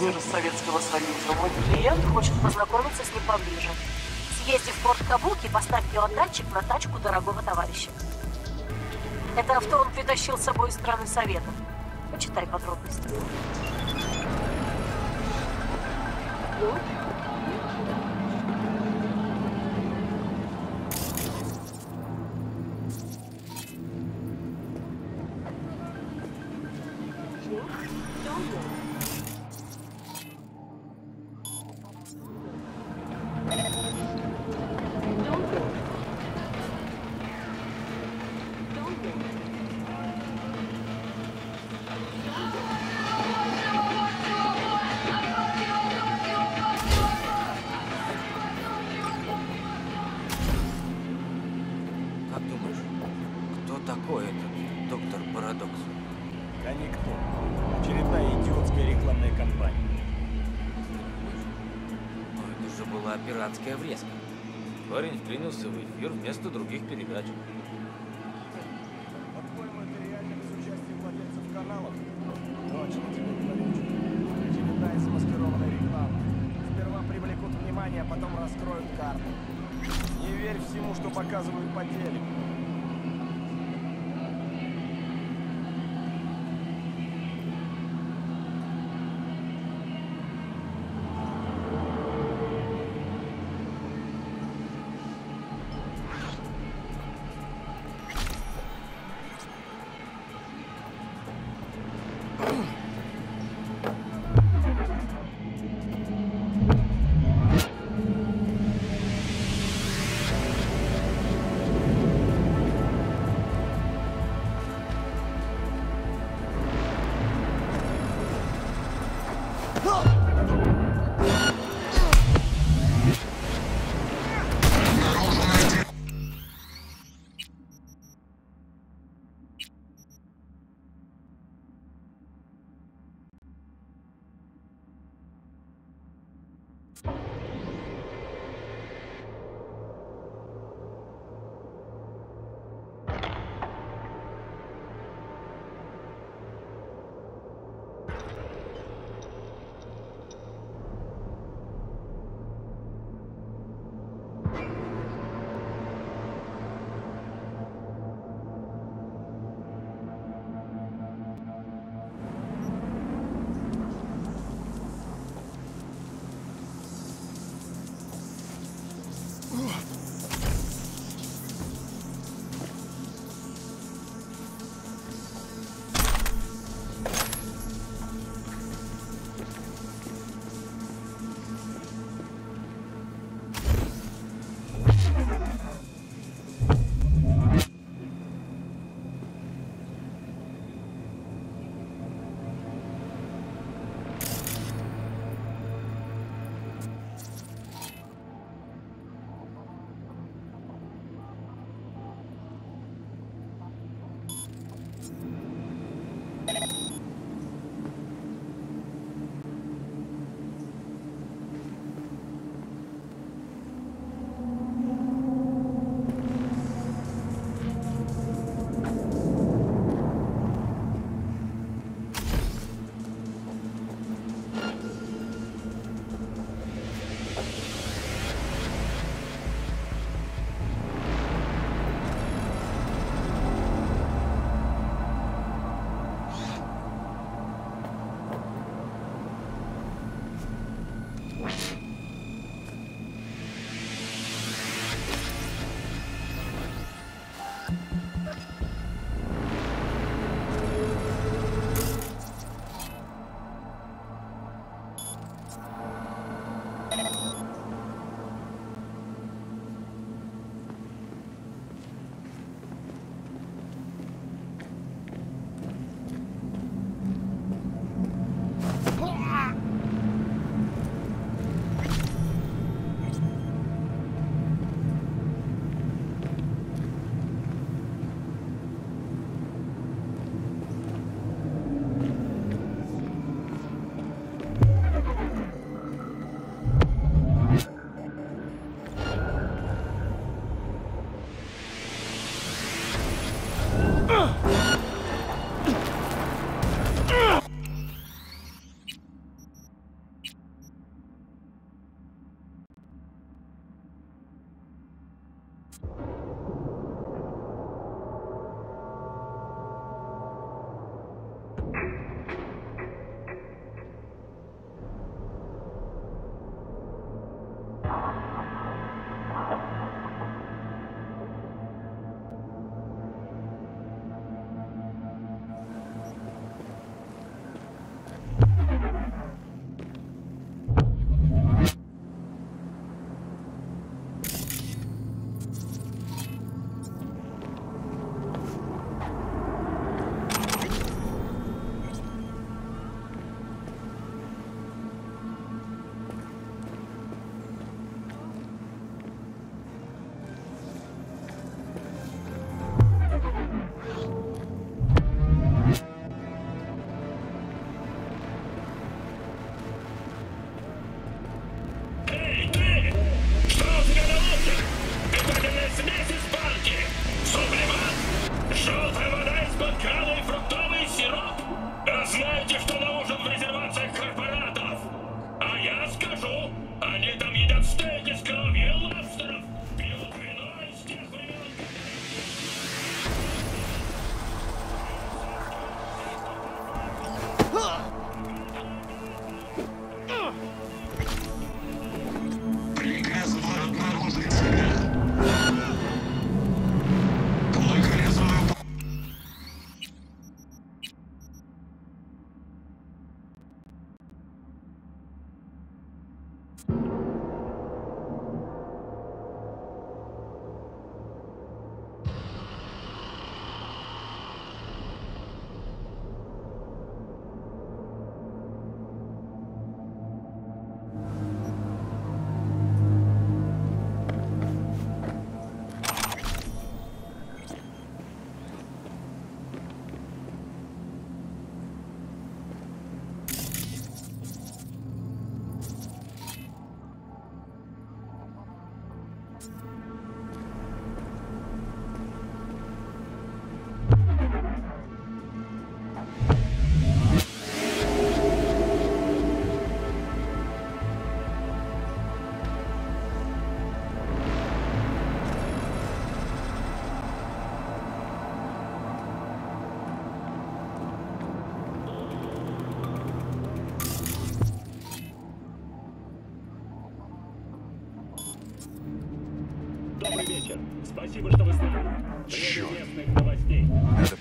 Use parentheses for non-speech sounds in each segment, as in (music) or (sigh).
фиксер из Советского Союза. Мой клиент хочет познакомиться с ним поближе. Съезди в порт Кабуки, поставь геодатчик на тачку дорогого товарища. Это авто он притащил с собой из страны Совета. Почитай подробности. Ну? Пиратская врезка. Парень вклинился в эфир вместо других передач.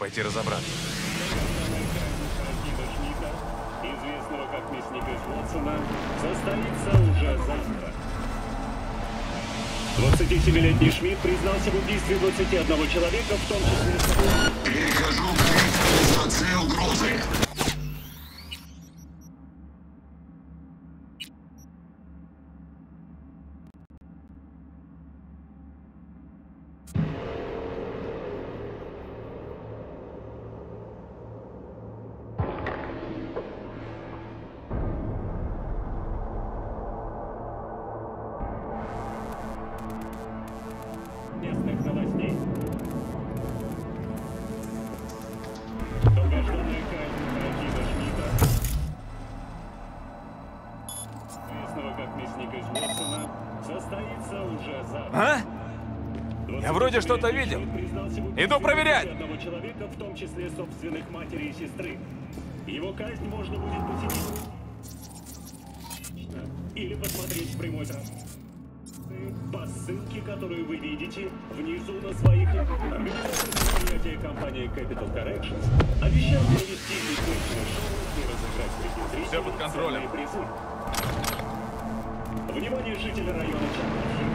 Пойти разобраться. Известного как мясника из Уотсона, состоится уже завтра. 27-летний Шмидт признался в убийстве 21 человека, в том числе... Перехожу к нейтрализации угрозы. Вроде что-то видел. Иду проверять. Одного человека, в том числе собственных матери и сестры. Его казнь можно будет посетить. Или посмотреть прямой трансляции по ссылке, которую вы видите внизу на своих предприятия компании Capital Corrections обещает провести бессмертное шоу и разыграть среди зрителей Всё под контролем. призы. Внимание жителя района Чапахи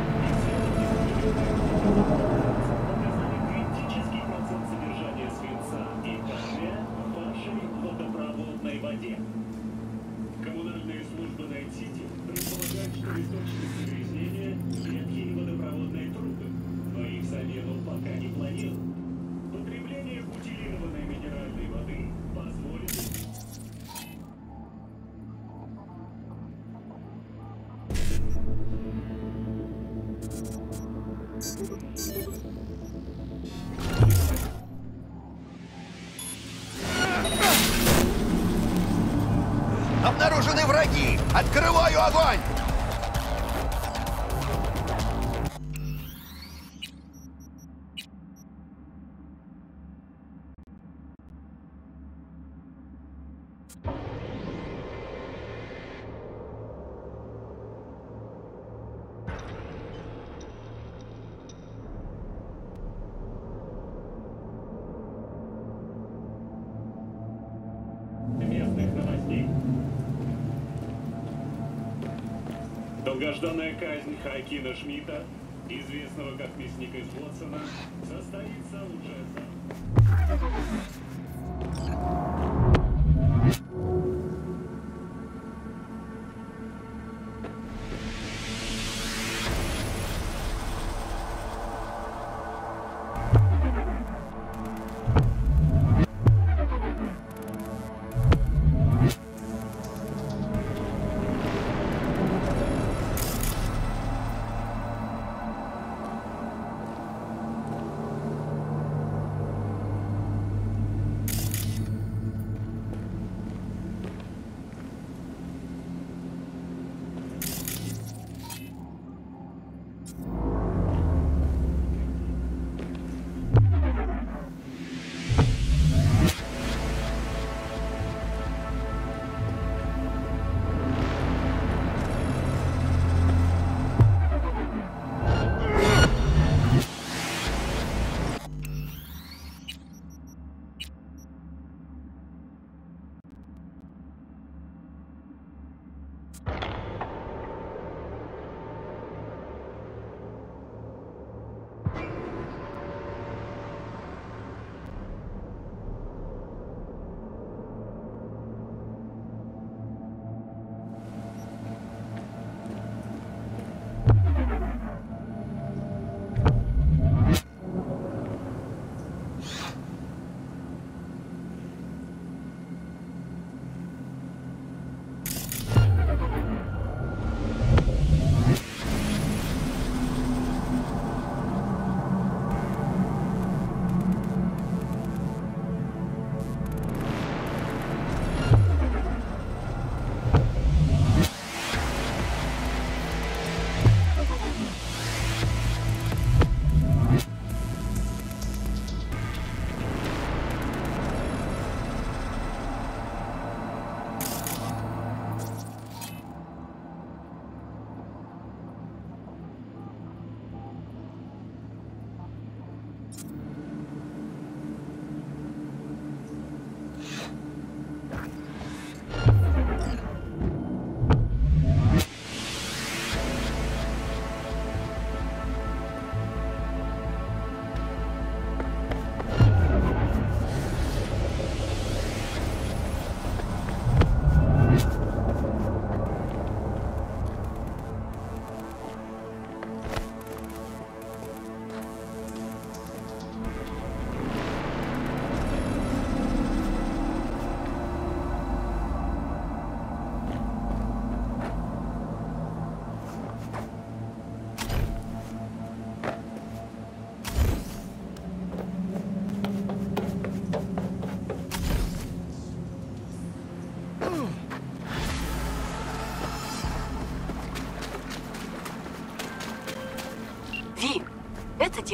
огонь! Хакина Шмидта, известного как мясник из Уотсона, состоится уже завтра.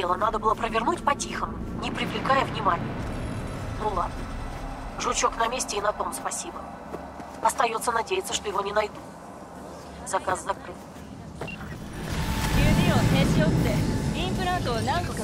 это дело надо было провернуть по-тихому, не привлекая внимания. Ну ладно. Жучок на месте и на том спасибо. Остается надеяться, что его не найдут. Заказ закрыт. 指を停止を打ってインプラントを何個か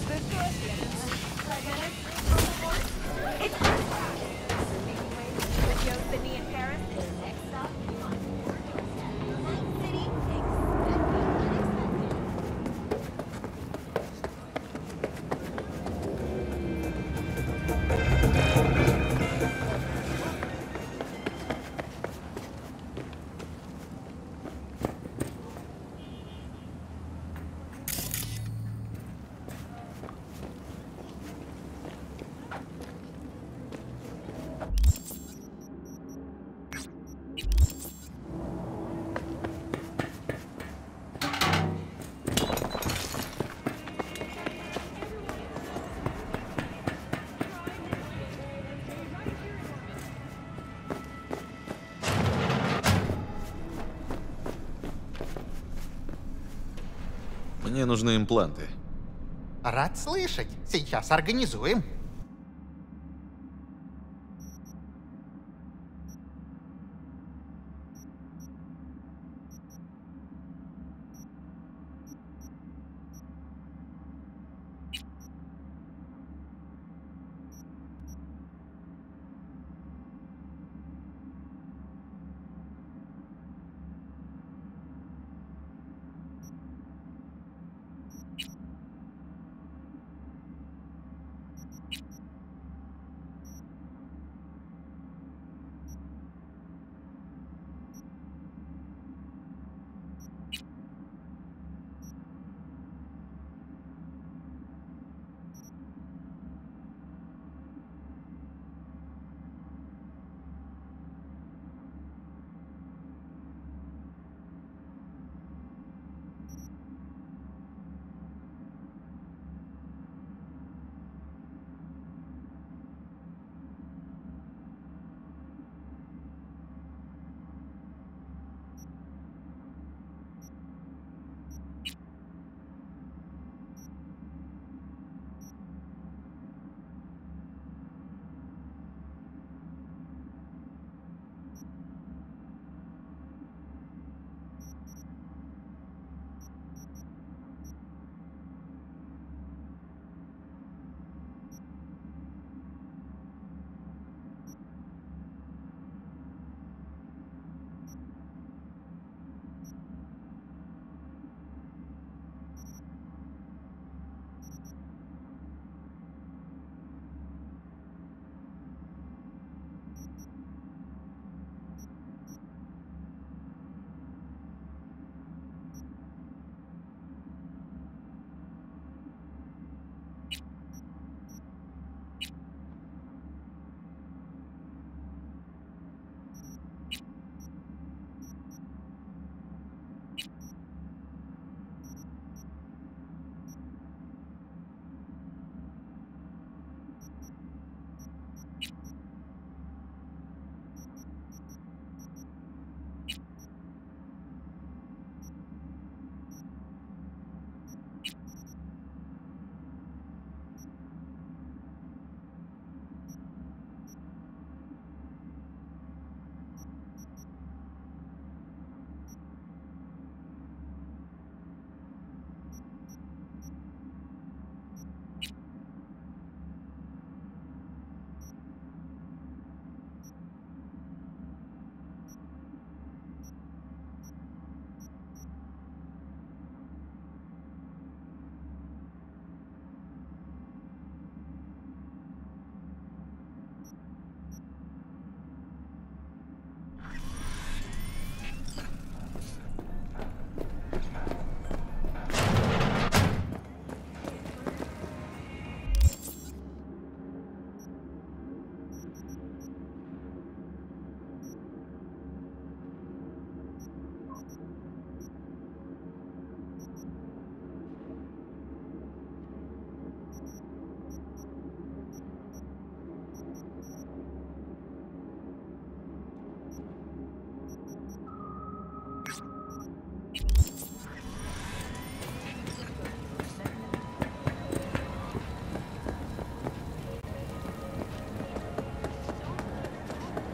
Нужны импланты. Рад слышать. Сейчас организуем.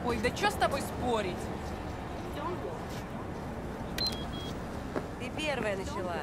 Да что с тобой спорить? Ты первая начала.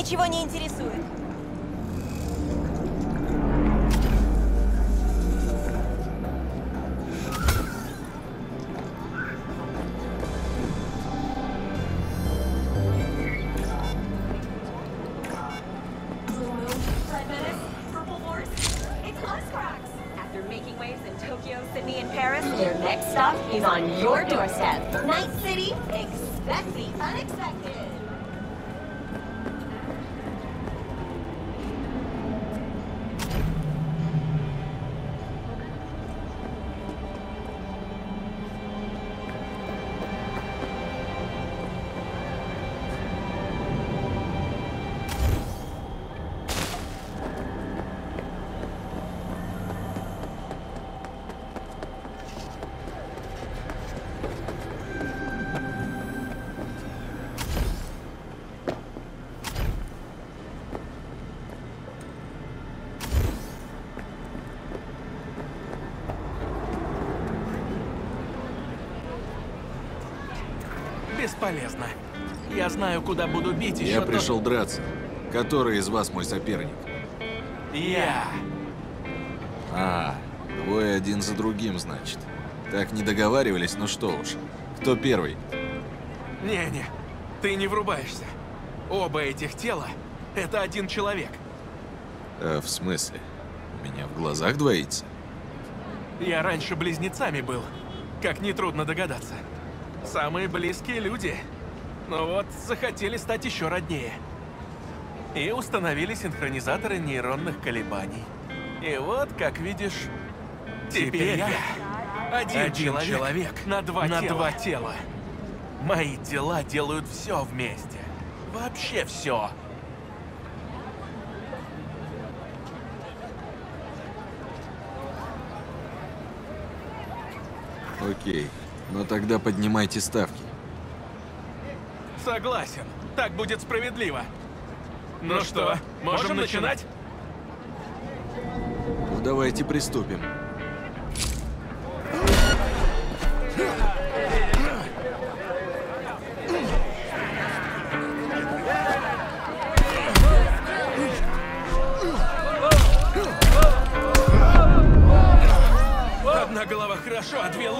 Ничего не интересует. Бесполезно. Я знаю, куда буду бить еще Я пришел драться. Который из вас мой соперник? Я. А, двое один за другим, значит. Так не договаривались, ну что уж. Кто первый? Не-не, ты не врубаешься. Оба этих тела — это один человек. Э, в смысле? У меня в глазах двоится? Я раньше близнецами был, как нетрудно догадаться. Самые близкие люди. Но вот захотели стать еще роднее. И установили синхронизаторы нейронных колебаний. И вот, как видишь, теперь, я один, человек, на, два, на тела. два тела. Мои тела делают все вместе. Вообще все. Окей. Но тогда поднимайте ставки. Согласен. Так будет справедливо. Ну, что, можем, начинать? Ну давайте приступим. Одна голова хорошо, а две л-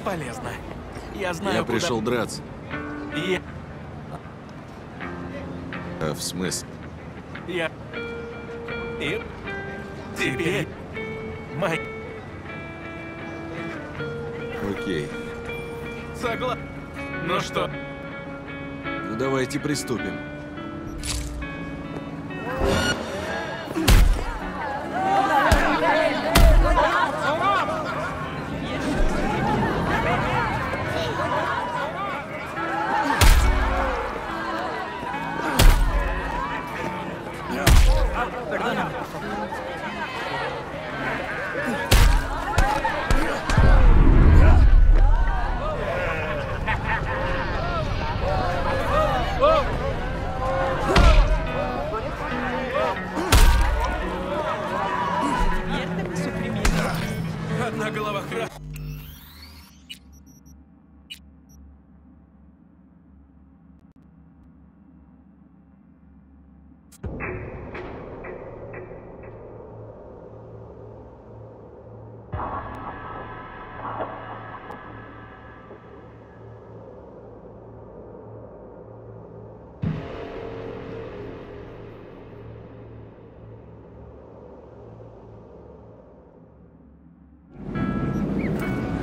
Бесполезно. Я знаю, Я куда- пришел драться. Я... Э, в смысле? Я... И... Теперь... Май... Окей. Согла... Ну что, Ну давайте приступим.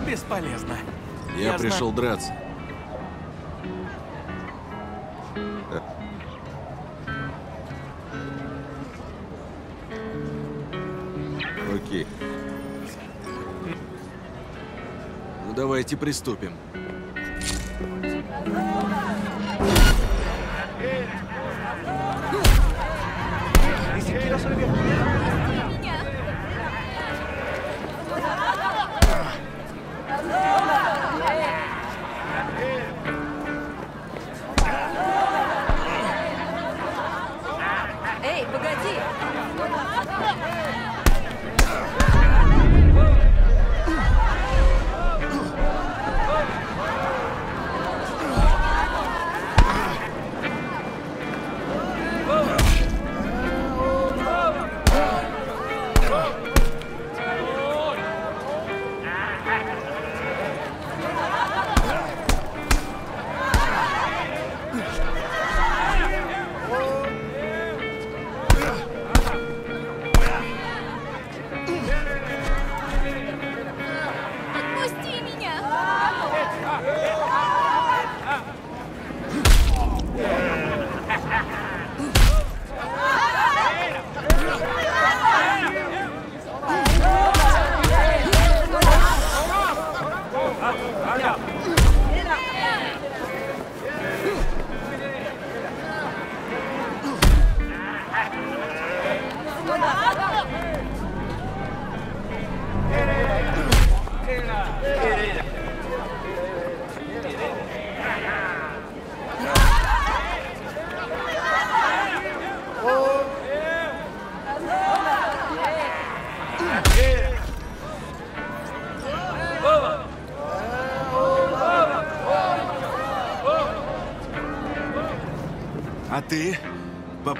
Бесполезно. Я, Я пришел знаю. драться. Давайте приступим.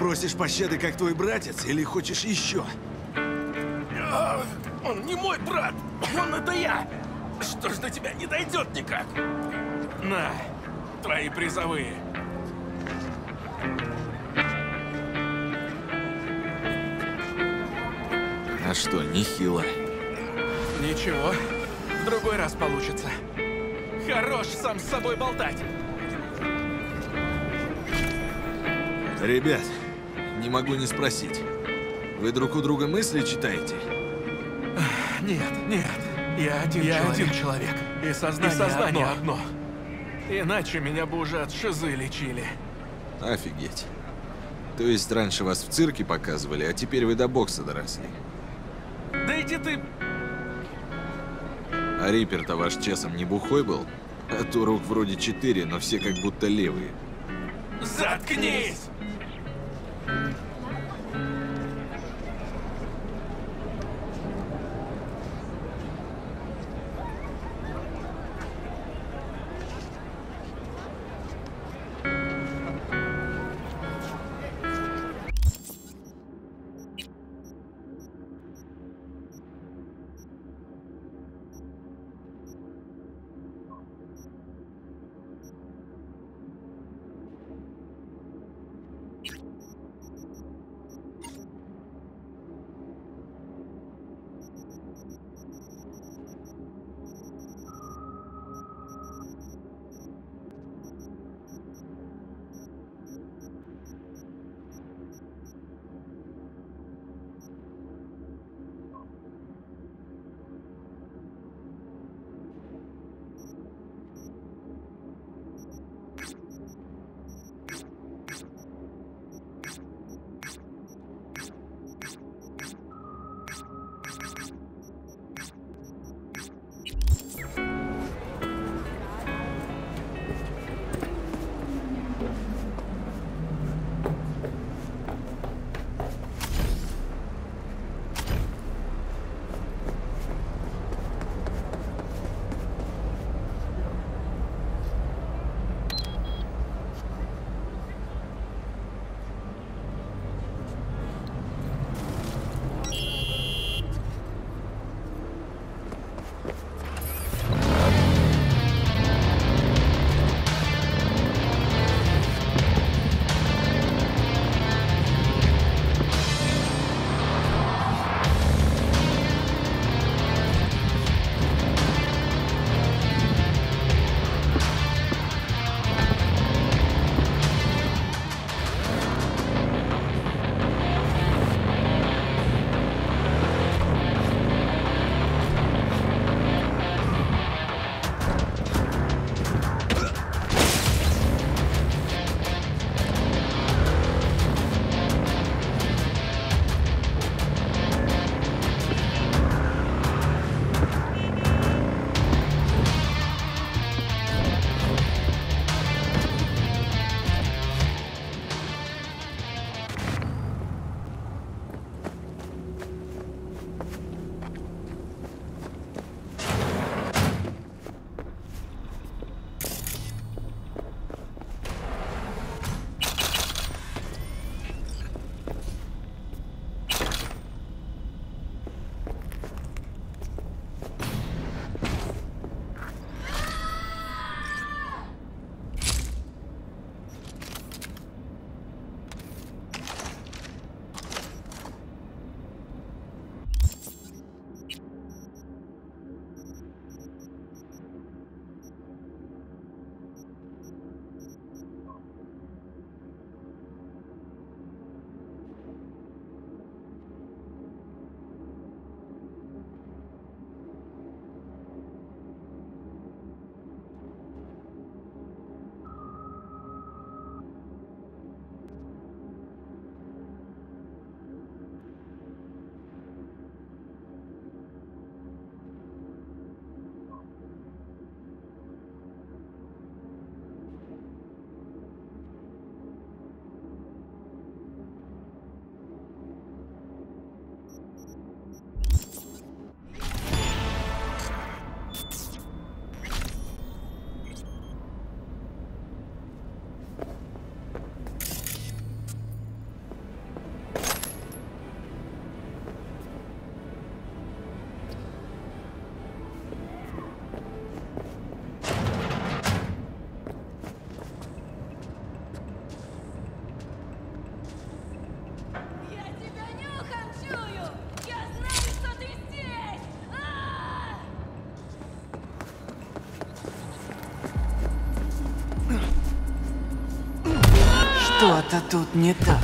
Попросишь пощады, как твой братец, или хочешь еще? Он не мой брат, он это я. Что ж до тебя не дойдет никак? На, твои призовые. А что, нехило. Ничего, в другой раз получится. Хорош сам с собой болтать. Ребят, не могу не спросить. Вы друг у друга мысли читаете? Нет, нет. Я один я человек. один человек. И сознание, И сознание одно. одно. Иначе меня бы уже от шизы лечили. Офигеть. То есть раньше вас в цирке показывали, а теперь вы до бокса доросли. Да иди ты... А Риппер-то ваш часом не бухой был? А то рук вроде четыре, но все как будто левые. Заткнись! Что-то тут не так.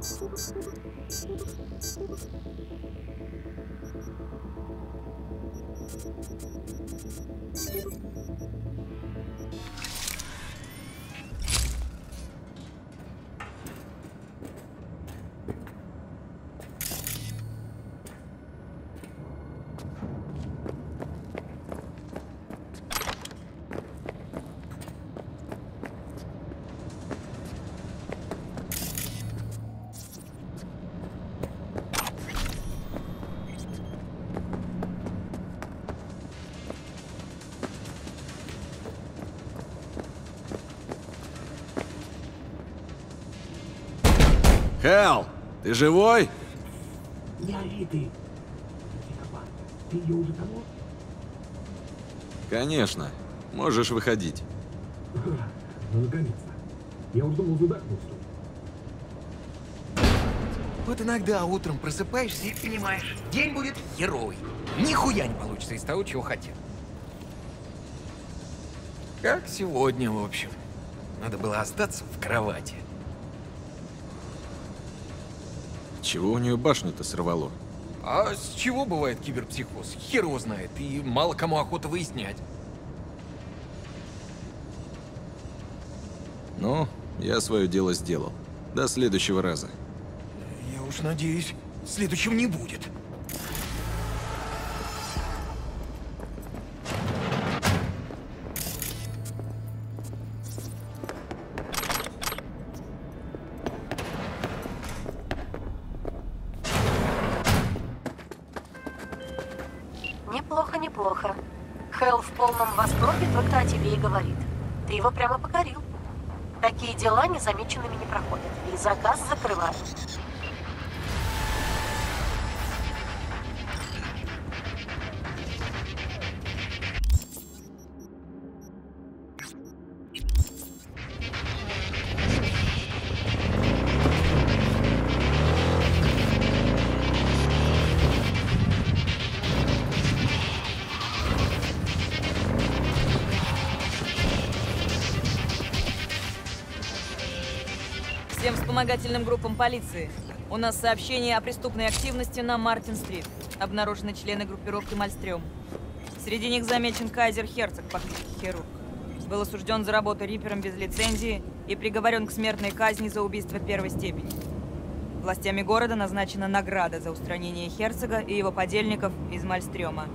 Thank you. Хэл, ты живой? Я и ты. Ты ее уже того? Конечно. Можешь выходить. (laughs) Ну, наконец-то. Я уж думал, задохнусь тут. Вот иногда утром просыпаешься и понимаешь, день будет херовый. Нихуя не получится из того, чего хотел. Как сегодня, в общем. Надо было остаться в кровати. Чего у нее башню-то сорвало? А с чего бывает киберпсихоз? Хер его знает, и мало кому охота выяснять. Ну, я свое дело сделал. До следующего раза. Я уж надеюсь, следующего не будет. Вспомогательным группам полиции. У нас сообщение о преступной активности на Мартин-стрит. Обнаружены члены группировки Мальстрём. Среди них замечен Кайзер Херцог кличке Хирург. Был осужден за работу рипером без лицензии и приговорен к смертной казни за убийство первой степени. Властями города назначена награда за устранение Херцога и его подельников из Мальстрёма.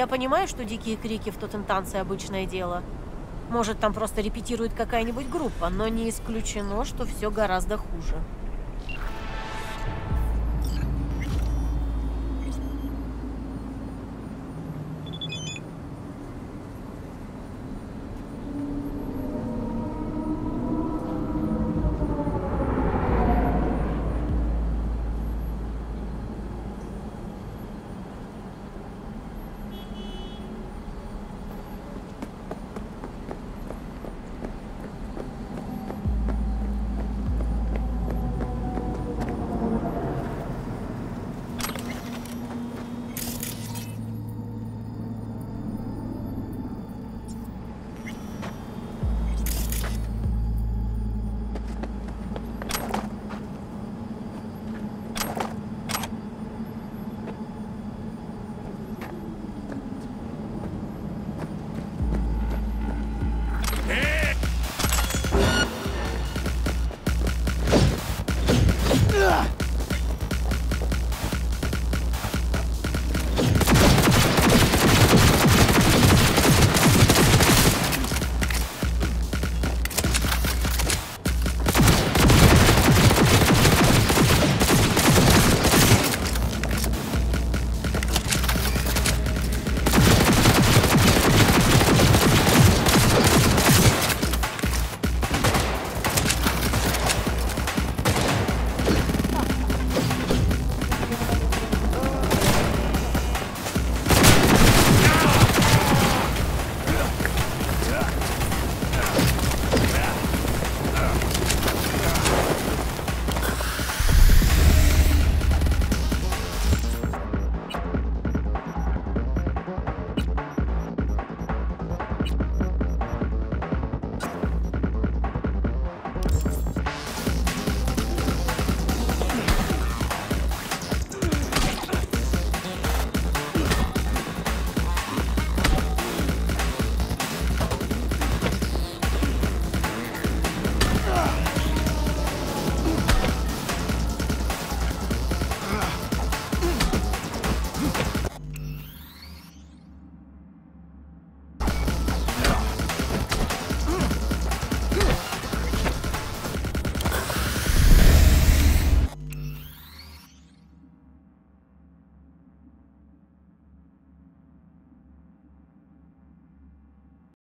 Я понимаю, что дикие крики в Тотентанце обычное дело. Может, там просто репетирует какая-нибудь группа, но не исключено, что все гораздо хуже.